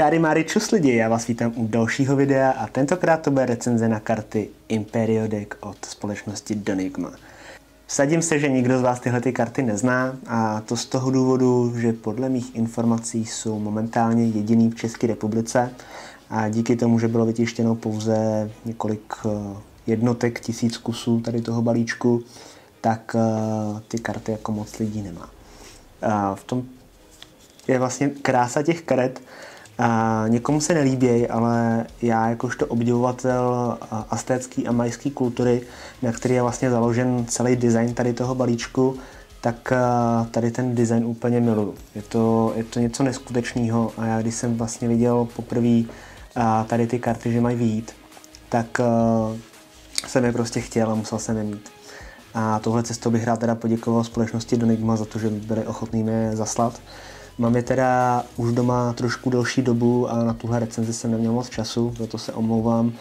Čáry Máry čus lidi, já vás vítám u dalšího videa a tentokrát to bude recenze na karty Imperio Deck od společnosti Donigma. Vsadím se, že nikdo z vás tyhle ty karty nezná a to z toho důvodu, že podle mých informací jsou momentálně jediný v České republice a díky tomu, že bylo vytištěno pouze několik eh, jednotek, tisíc kusů tady toho balíčku, tak eh, ty karty jako moc lidí nemá. V tom je vlastně krása těch karet, a někomu se nelíbí, ale já jakožto obdivovatel astécké a majské kultury, na který je vlastně založen celý design tady toho balíčku, tak tady ten design úplně miluju. Je to, je to něco neskutečného a já když jsem vlastně viděl poprvé tady ty karty, že mají výjít, tak jsem je prostě chtěl a musel jsem je mít. A tohle cestou bych rád teda poděkoval společnosti Donigma za to, že byli ochotní mě zaslat. Mám je teda už doma trošku delší dobu a na tuhle recenzi jsem neměl moc času, za to se omlouvám,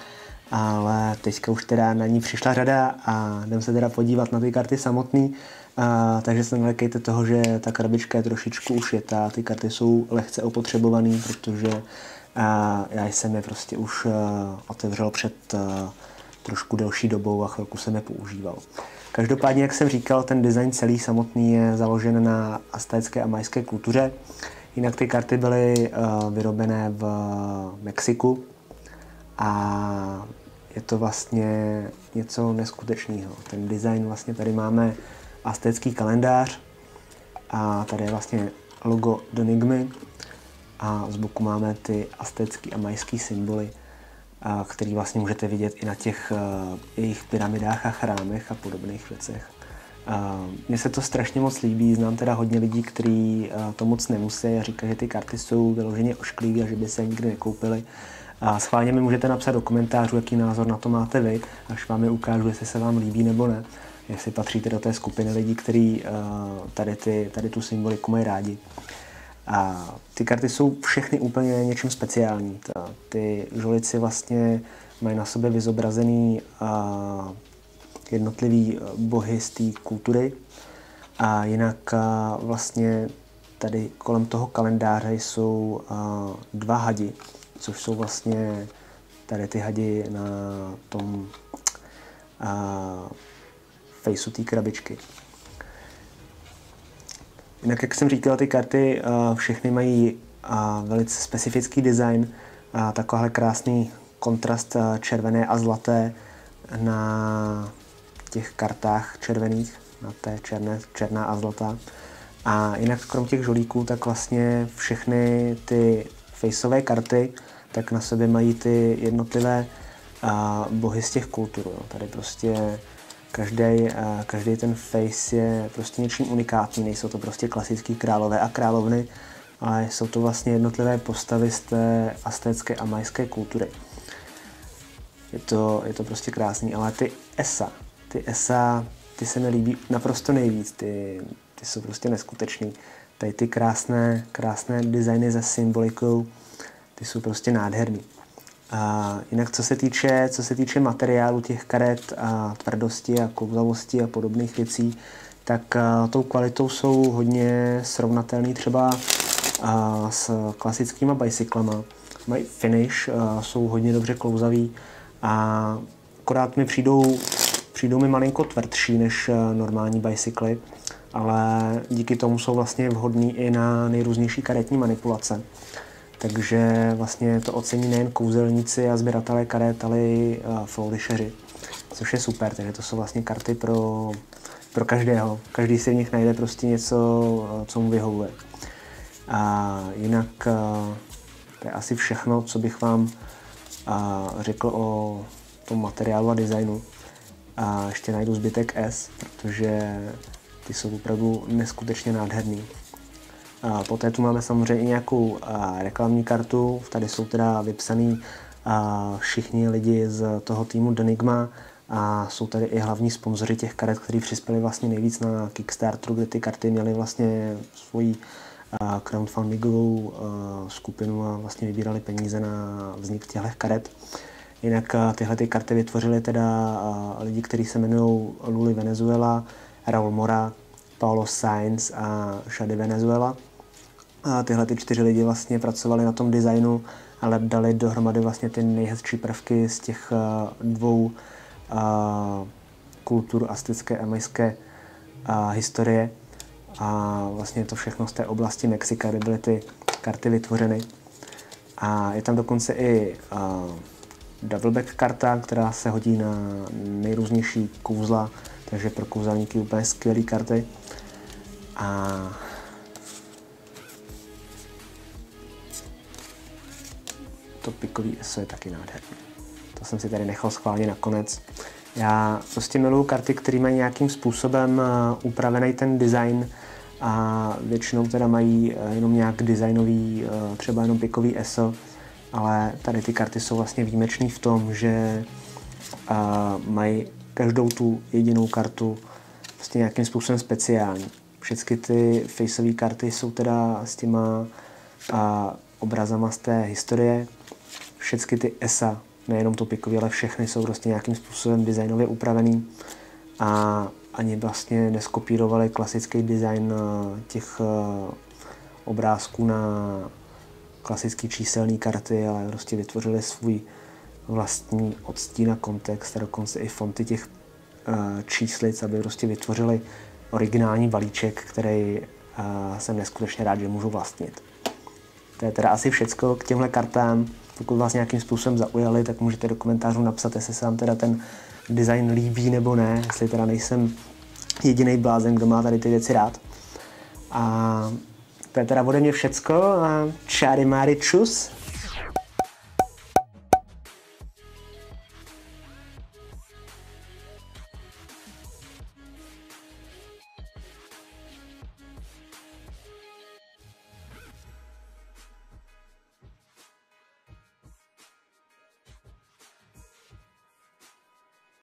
ale teďka už teda na ní přišla řada a jdem se teda podívat na ty karty samotný, a, takže se nelekejte toho, že ta krabička je trošičku ušitá, ty karty jsou lehce opotřebované, protože a, já jsem je prostě už a, otevřel před a, trošku delší dobou a chvilku jsem je používal. Každopádně, jak jsem říkal, ten design celý samotný je založen na aztécké a majské kultuře. Jinak ty karty byly uh, vyrobené v Mexiku a je to vlastně něco neskutečného. Ten design vlastně tady máme aztécký kalendář a tady je vlastně logo Donigmy a z boku máme ty aztécký a majský symboly který vlastně můžete vidět i na těch jejich pyramidách a chrámech a podobných věcech. Mně se to strašně moc líbí, znám teda hodně lidí, kteří to moc nemusí a říkají, že ty karty jsou vyloženě ošklivé a že by se nikdy nekoupili. A schválně mi můžete napsat do komentářů, jaký názor na to máte vy, až vám je ukážu, jestli se vám líbí nebo ne. Jestli patříte do té skupiny lidí, kteří tady, ty, tady tu symboliku mají rádi. A ty karty jsou všechny úplně něčím speciální. Ta, ty žolici vlastně mají na sobě vyzobrazený a, jednotlivý bohy z té kultury. A jinak a, vlastně tady kolem toho kalendáře jsou a, dva hadi, což jsou vlastně tady ty hadi na tom a, fejsu té krabičky. Jinak, jak jsem říkal, ty karty uh, všechny mají uh, velice specifický design, uh, takovýhle krásný kontrast červené a zlaté na těch kartách červených, na té černé, černá a zlatá. A jinak krom těch žolíků, tak vlastně všechny ty faceové karty, tak na sobě mají ty jednotlivé bohy z těch kultur. Tady prostě Každý, každý ten face je prostě něčím unikátní, nejsou to prostě klasický králové a královny, ale jsou to vlastně jednotlivé postavy z té aztécké a majské kultury. Je to, je to prostě krásný, ale ty esa, ty esa, ty se mi líbí naprosto nejvíc, ty, ty jsou prostě neskutečný. Tady ty krásné, krásné designy za symbolikou, ty jsou prostě nádherný. A jinak co se týče, co se týče materiálu těch karet a tvrdosti a kouzavosti a podobných věcí, tak a, tou kvalitou jsou hodně srovnatelný třeba a, s klasickýma bicyklama. Mají finish, a, jsou hodně dobře klouzaví a akorát mi přijdou, přijdou mi malinko tvrdší než normální bicykly, ale díky tomu jsou vlastně vhodný i na nejrůznější karetní manipulace. Takže vlastně to ocení nejen kouzelníci a sběratelé karet, ale i floulišeři, což je super, takže to jsou vlastně karty pro, pro každého. Každý si v nich najde prostě něco, co mu vyhovuje. A jinak to je asi všechno, co bych vám řekl o tom materiálu a designu. A ještě najdu zbytek S, protože ty jsou opravdu neskutečně nádherný. A poté tu máme samozřejmě i nějakou reklamní kartu, tady jsou teda vypsaný všichni lidi z toho týmu Denigma a jsou tady i hlavní sponzoři těch karet, kteří přispěli vlastně nejvíc na Kickstarteru, kde ty karty měly vlastně svoji crowdfundingovou skupinu a vlastně vybírali peníze na vznik těchto karet. Jinak tyhle ty karty vytvořili teda lidi, kteří se jmenují Luli Venezuela, Raul Mora, Paulo Sainz a Shady Venezuela. A tyhle ty čtyři lidi vlastně pracovali na tom designu, ale dali dohromady vlastně ty nejhezčí prvky z těch dvou kultur aztecké a majské historie. A vlastně to všechno z té oblasti Mexika, kde byly ty karty vytvořeny. A je tam dokonce i doubleback karta, která se hodí na nejrůznější kouzla, takže pro kouzelníky úplně skvělé karty. A to pikový ESO je taky nádherný. To jsem si tady nechal schválně nakonec. Já prostě miluju karty, které mají nějakým způsobem upravený ten design a většinou teda mají eh, jenom nějak designový, eh, třeba jenom pikový ESO, ale tady ty karty jsou vlastně výjimečný v tom, že mají každou tu jedinou kartu vlastně nějakým způsobem speciální. Všechny ty faceové karty jsou teda s těma a, obrazama z té historie. Všechny ty ESA, nejenom to pikový, ale všechny jsou prostě nějakým způsobem designově upravený a ani vlastně neskopírovali klasický design eh, těch eh, obrázků na klasické číselné karty, ale prostě vytvořili svůj vlastní odstín a kontext a dokonce i fonty těch uh, číslic, aby prostě vytvořili originální balíček, který jsem neskutečně rád, že můžu vlastnit. To je teda asi všecko k těmhle kartám. Pokud vás nějakým způsobem zaujali, tak můžete do komentářů napsat, jestli se vám teda ten design líbí nebo ne, jestli teda nejsem jediný blázen, kdo má tady ty věci rád. A to je teda ode mě všecko a čáry máry čus.